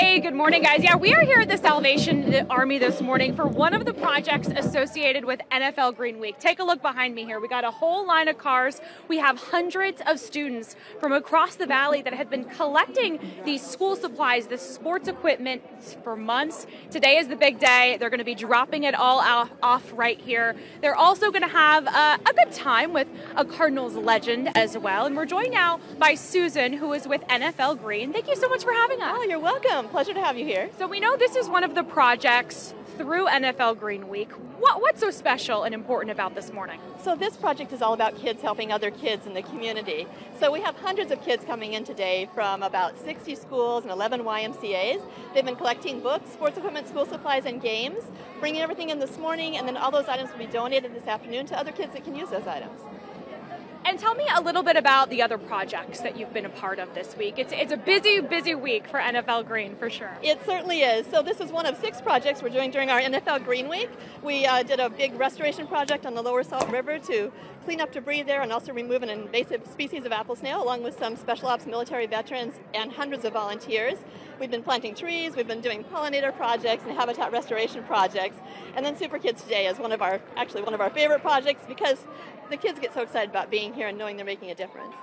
Hey, good morning, guys. Yeah, we are here at the Salvation Army this morning for one of the projects associated with NFL Green Week. Take a look behind me here. We got a whole line of cars. We have hundreds of students from across the valley that have been collecting these school supplies, this sports equipment for months. Today is the big day. They're going to be dropping it all off right here. They're also going to have a, a good time with a Cardinals legend as well. And we're joined now by Susan, who is with NFL Green. Thank you so much for having us. Oh, you're welcome. Pleasure to have you here. So we know this is one of the projects through NFL Green Week. What, what's so special and important about this morning? So this project is all about kids helping other kids in the community. So we have hundreds of kids coming in today from about 60 schools and 11 YMCA's. They've been collecting books, sports equipment, school supplies, and games, bringing everything in this morning, and then all those items will be donated this afternoon to other kids that can use those items. And tell me a little bit about the other projects that you've been a part of this week. It's, it's a busy, busy week for NFL Green for sure. It certainly is. So this is one of six projects we're doing during our NFL Green Week. We uh, did a big restoration project on the Lower Salt River to clean up debris there and also remove an invasive species of apple snail along with some special ops military veterans and hundreds of volunteers. We've been planting trees, we've been doing pollinator projects and habitat restoration projects. And then Super Kids Today is one of our, actually one of our favorite projects because the kids get so excited about being here and knowing they're making a difference.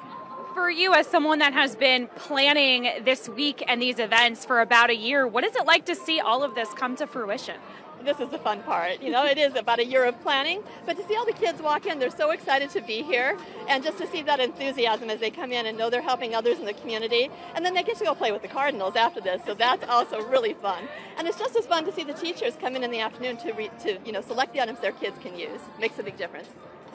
For you, as someone that has been planning this week and these events for about a year, what is it like to see all of this come to fruition? This is the fun part. You know, it is about a year of planning, but to see all the kids walk in, they're so excited to be here, and just to see that enthusiasm as they come in and know they're helping others in the community, and then they get to go play with the Cardinals after this, so that's also really fun. And it's just as fun to see the teachers come in in the afternoon to, re- to you know, select the items their kids can use. Makes a big difference.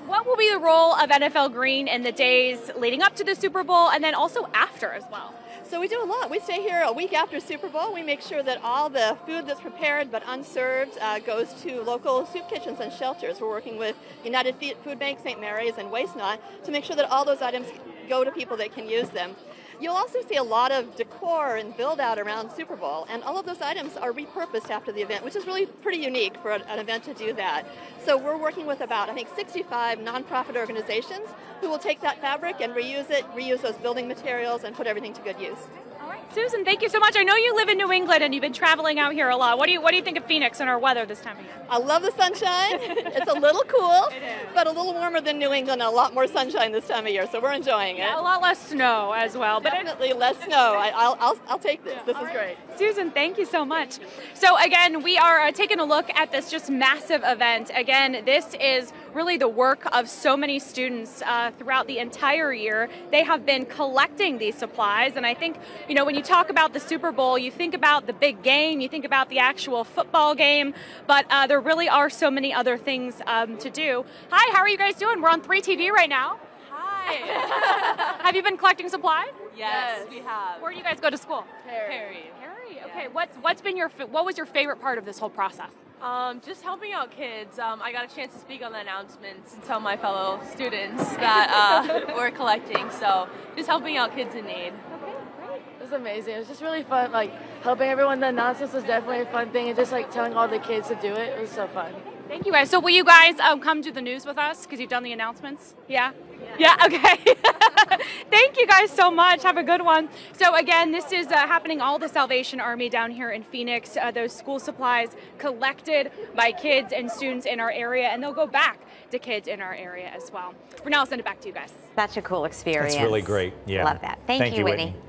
What will be the role of NFL Green in the days leading up to the Super Bowl and then also after as well? So we do a lot. We stay here a week after Super Bowl. We make sure that all the food that's prepared but unserved uh, goes to local soup kitchens and shelters. We're working with United Food Bank, St. Mary's, and Waste Not to make sure that all those items go to people that can use them. You'll also see a lot of decor and build out around Super Bowl, and all of those items are repurposed after the event, which is really pretty unique for an event to do that. So we're working with about, I think, 65 nonprofit organizations who will take that fabric and reuse it, reuse those building materials, and put everything to good use. All right, Susan, thank you so much. I know you live in New England and you've been traveling out here a lot. What do you what do you think of Phoenix and our weather this time of year? I love the sunshine. it's a little cool, but a little warmer than New England and a lot more sunshine this time of year, so we're enjoying it. A lot less snow as well. But Definitely it, less snow. I, will I'll, I'll take this. This is right. great. Susan, thank you so much. So again, we are uh, taking a look at this just massive event. Again, this is really the work of so many students uh, throughout the entire year. They have been collecting these supplies, and I think, you know, when you talk about the Super Bowl, you think about the big game, you think about the actual football game, but uh, there really are so many other things um, to do. Hi, how are you guys doing? We're on 3TV right now. Hi. have you been collecting supplies? Yes, yes, we have. Where do you guys go to school? Perry. Perry. Okay. What's what's been your what was your favorite part of this whole process? Um, just helping out kids. Um, I got a chance to speak on the announcements and tell my fellow students that uh, we're collecting. So just helping out kids in need. Okay, great. It was amazing. It was just really fun. Like helping everyone. The announcements was definitely a fun thing, and just like telling all the kids to do it. It was so fun. Thank you guys. So will you guys um, come to the news with us because you've done the announcements? Yeah. Yeah. yeah? Okay. Thank you guys so much. Have a good one. So again, this is uh, happening all the Salvation Army down here in Phoenix. Uh, those school supplies collected by kids and students in our area, and they'll go back to kids in our area as well. For now, I'll send it back to you guys. Such a cool experience. That's really great. Yeah. Love that. Thank, Thank you, you, Whitney. Whitney.